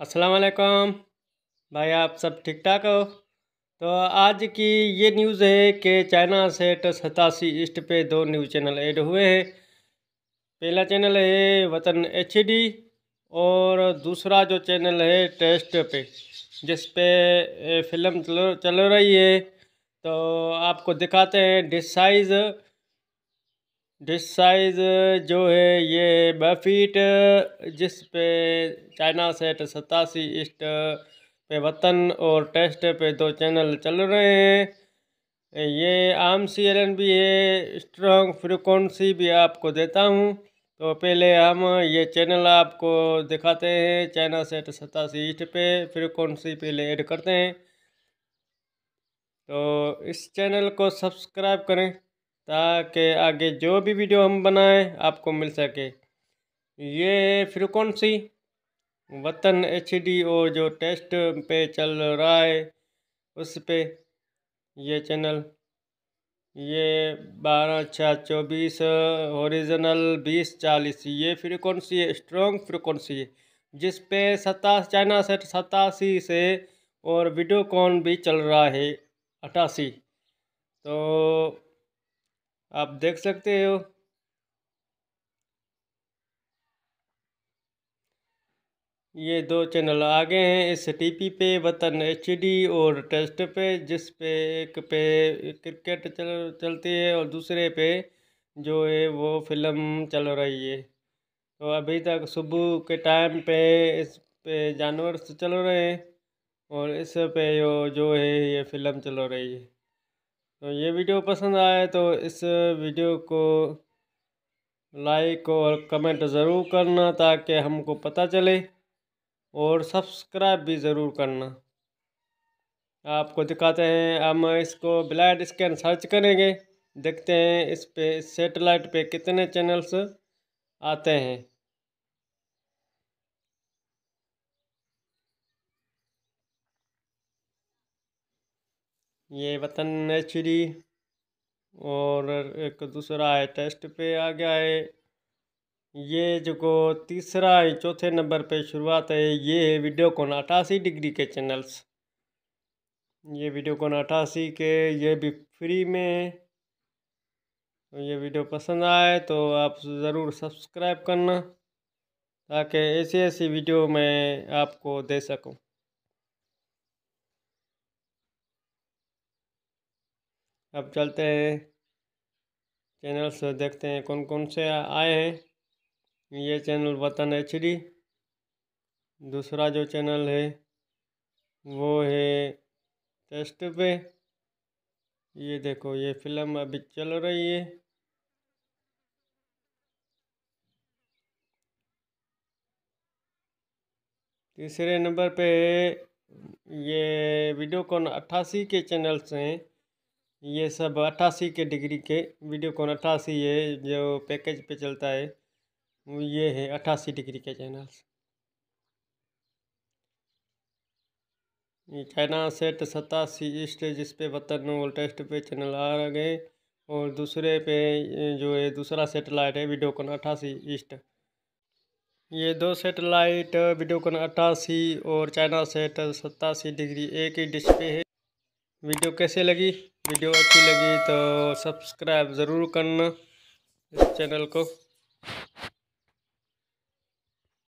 अस्सलाम वालेकुम भाई, आप सब ठीक ठाक हो? तो आज की ये न्यूज़ है कि चाइना सेट सतासी ईस्ट पे दो न्यूज़ चैनल ऐड हुए हैं। पहला चैनल है वतन एच डी और दूसरा जो चैनल है टेस्ट पे, जिस पे फ़िल्म चल रही है। तो आपको दिखाते हैं डिसाइज़ डिश साइज़ जो है, ये ब फीट जिस पे चाइना सेट सतासी ईस्ट पे वतन और टेस्ट पे दो चैनल चल रहे हैं। ये आम सी एल भी है स्ट्रॉन्ग फ्रिक्वेंसी भी आपको देता हूँ। तो पहले हम ये चैनल आपको दिखाते हैं चाइना सेट सतासी ईस्ट पे फ्रिक्वेंसी पहले ऐड करते हैं। तो इस चैनल को सब्सक्राइब करें। ताकि आगे जो भी वीडियो हम बनाएँ, आपको मिल सके। ये फ्रिक्वेंसी वतन एचडी और जो टेस्ट पे चल रहा है, उस पे। ये चैनल ये बारह छः चौबीस ओरिजिनल बीस, चालीस। ये फ्रिक्वेंसी है? स्ट्रॉन्ग फ्रिक्वेंसी है? जिस पे सतासी चाइना सेट सतासी से और वीडियोकॉन भी चल रहा है, अठासी। तो आप देख सकते हो। ये दो चैनल आगे हैं, इस टीपी पे, वतन एचडी और टेस्ट पे, जिस पे एक पे क्रिकेट चल, चलती है और दूसरे पे जो है वो फ़िल्म चल रही है। तो अभी तक सुबह के टाइम पे इस पे जानवर चल रहे हैं और इस पे जो है ये फ़िल्म चल रही है। तो ये वीडियो पसंद आए तो इस वीडियो को लाइक और कमेंट ज़रूर करना ताकि हमको पता चले और सब्सक्राइब भी ज़रूर करना। आपको दिखाते हैं, हम इसको ब्लाइड स्कैन सर्च करेंगे, देखते हैं इस पे, सेटेलाइट पे कितने चैनल्स आते हैं। ये वतन एच और एक दूसरा है टेस्ट पे आ गया है। ये जो को तीसरा है, चौथे नंबर पे शुरुआत है, ये है वीडियो कौन अठासी डिग्री के चैनल्स ये वीडियो कौन अठासी के, ये भी फ्री में तो ये वीडियो पसंद आए तो आप ज़रूर सब्सक्राइब करना, ताकि ऐसी ऐसी वीडियो मैं आपको दे सकूँ। अब चलते हैं। चैनल्स देखते हैं कौन कौन से आए हैं। ये चैनल वतन एच दूसरा जो चैनल है वो है टेस्ट पे। ये देखो, ये फ़िल्म अभी चल रही है। तीसरे नंबर पे ये वीडियो कॉन अट्ठासी के चैनल्स हैं। ये सब अट्ठासी के डिग्री के वीडियो कौन, अट्ठासी है जो पैकेज पे चलता है ये है अट्ठासी डिग्री के चैनल्स ये चाइना सेट सतासी ईस्ट जिस पे वतन वोल्टेस्ट पे चैनल आ गए, और दूसरे पे जो है दूसरा सेटेलाइट है वीडियो कौन, अट्ठासी ईस्ट। ये दो सेटेलाइट वीडियो कौन, अट्ठासी और चाइना सेट सतासी डिग्री एक ही डिश पे है। वीडियो कैसे लगी? वीडियो अच्छी लगी तो सब्सक्राइब ज़रूर करना इस चैनल को।